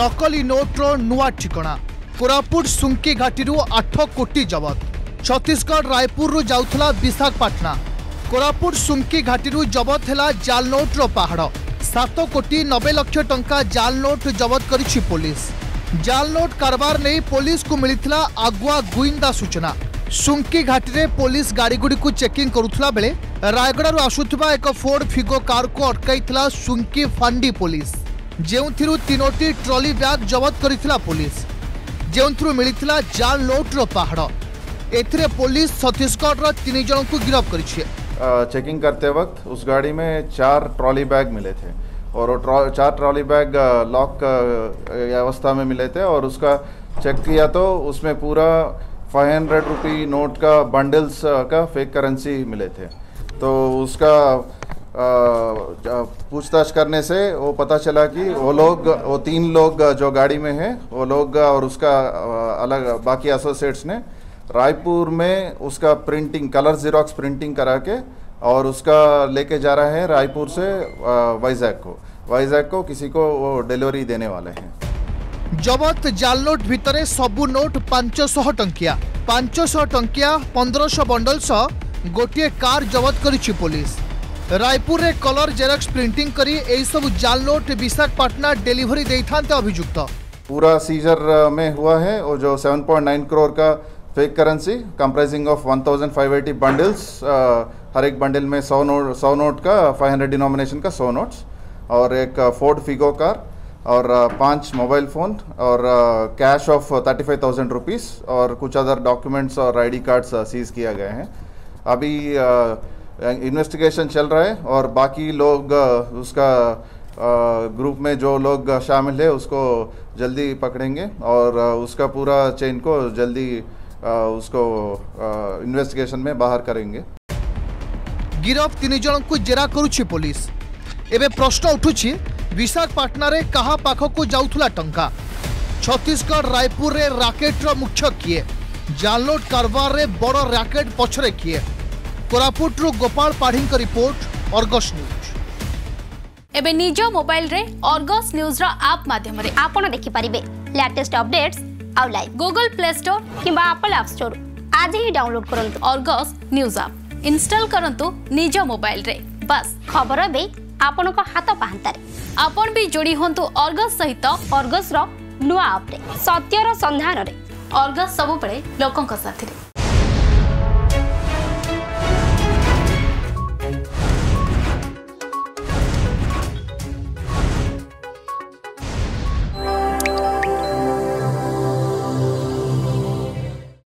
ନକଲି ନୋଟ୍ର ନୂଆ ଠିକଣା। କୋରାପୁଟ ସୁଙ୍କି ଘାଟିରୁ ଆଠ କୋଟି ଜବତ। ଛତିଶଗଡ଼ ରାୟପୁରରୁ ଯାଉଥିଲା ବିଶାଖାପାଟଣା। କୋରାପୁଟ ସୁଙ୍କି ଘାଟିରୁ ଜବତ ହେଲା ଜାଲ ନୋଟ୍ର ପାହାଡ଼। ସାତ କୋଟି ନବେ ଲକ୍ଷ ଟଙ୍କା ଜାଲ ନୋଟ୍ ଜବତ କରିଛି ପୋଲିସ। ଜାଲ ନୋଟ୍ କାରବାର ନେଇ ପୋଲିସକୁ ମିଳିଥିଲା ଆଗୁଆ ଗୁଇନ୍ଦା ସୂଚନା। ସୁଙ୍କି ଘାଟିରେ ପୋଲିସ ଗାଡ଼ିଗୁଡ଼ିକୁ ଚେକିଂ କରୁଥିଲା ବେଳେ ରାୟଗଡ଼ାରୁ ଆସୁଥିବା ଏକ ଫୋର୍ଡ ଫିଗୋ କାରକୁ ଅଟକାଇଥିଲା ସୁଙ୍କି ଫାଣ୍ଡି ପୋଲିସ। ଯେଉଁଥିରୁ ତିନୋଟି ଟ୍ରଲି ବ୍ୟାଗ୍ ଜବତ କରିଥିଲା ପୋଲିସ ଯେଉଁଥିରୁ ମିଳିଥିଲା ଜାଲ ନୋଟ୍ର ପାହାଡ଼ ଏଥିରେ ପୋଲିସ ଛତିଶଗଡ଼ର ତିନି ଜଣଙ୍କୁ ଗିରଫ କରିଛି चेकिंग करते वक्त उस गाड़ी में चार ट्रॉली बैग मिले थे और वो ट्रॉ चार trolley bag uh, lock uh, अवस्था में मिले थे और उसका चेक किया तो उसमें पूरा फाइव हंड्रेड रुपी नोट का बंडल्स अ, का फेक करेंसी मिले थे तो उसका अ, ज- पूछताछ करने से वो पता चला कि वो लोग, वो तीन लोग जो गाड़ी में हैं, वो लोग और उसका अलग बाकी एसोसिएट्स ने रायपुर में उसका प्रिंटिंग कलर जीरोक्स प्रिंटिंग करा के और उसका लेके जा रहा है रायपुर से वाइजैक को। वाइजैक को किसी को वो डिलीवरी देने वाले हैं। जबत जाल नोट भितर सबु नोट पाँच सौ टंकिया। पांचशह टंकिया पंद्रह बंडल सह गोटे कार जबत करी पुलिस। রায়পুরে কলর জেরক্স প্রিন্টিং করে এইসব नोट নোট डेलीवरी दे था অভিযুক্ত पूरा सीजर में हुआ है और जो 7.9 करोड़ का fake currency comprising of 1580 bundles हर एक बंडल में 100 नोट 100 नोट का 500 डिनोमिनेशन का 100 नोट्स और एक फोर्ड फिगो कार और पाँच मोबाइल फ़ोन और कैश ऑफ़ 35,000 फाइव और कुछ अदर डॉक्यूमेंट्स और आईडी कार्ड्स सीज़ किया गए हैं। अभी आ, इन्वेस्टिगेशन चल रहा है और बाकी लोग उसका ग्रुप में जो लोग शामिल है, उसको जल्दी पकड़ेंगे और उसका पूरा चेन को जल्दी उसको इन्वेस्टिगेशन में बाहर करेंगे। गिरफ तीन जन को जेरा करुच्ची पुलिस। एवं प्रश्न उठुची विशाखापाटना रे पाख को जाऊला टंका? छत्तीसगढ़ रायपुर रे राकेट रो मुख्य किए? जालनोट कारबार रे बड़ राकेट पछरे किए? କୋରାପୁଟରୁ ଗୋପାଳ ପାଢ଼ୀଙ୍କ ରିପୋର୍ଟ ଅର୍ଗସ୍ ନ୍ୟୁଜ୍। ଏବେ ନିଜ ମୋବାଇଲରେ ଅର୍ଗସ୍ ନ୍ୟୁଜ୍ର ଆପ୍ ମାଧ୍ୟମରେ ଆପଣ ଦେଖିପାରିବେ ଲାଟେଷ୍ଟ ଅପଡେଟ୍ସ ଆଉ ଲାଇଭ୍ ଗୁଗଲ ପ୍ଲେ ଷ୍ଟୋର କିମ୍ବା ଆପଲ୍ ଆପ୍ ଷ୍ଟୋର ଆଜି ହିଁ ଡାଉନଲୋଡ୍ କରନ୍ତୁ ଅର୍ଗସ୍ ନ୍ୟୁଜ୍ ଆପ୍। ଇନଷ୍ଟଲ କରନ୍ତୁ ନିଜ ମୋବାଇଲରେ। ବାସ୍ ଖବର ଏବେ ଆପଣଙ୍କ ହାତ ପାହାନ୍ତାରେ। ଆପଣ ବି ଯୋଡ଼ି ହୁଅନ୍ତୁ ଅର୍ଗସ୍ ସହିତ ଅର୍ଗସର ନୂଆ ଆପ୍ରେ ସତ୍ୟର ସନ୍ଧାନରେ। ଅର୍ଗସ୍ ସବୁବେଳେ ଲୋକଙ୍କ ସାଥିରେ।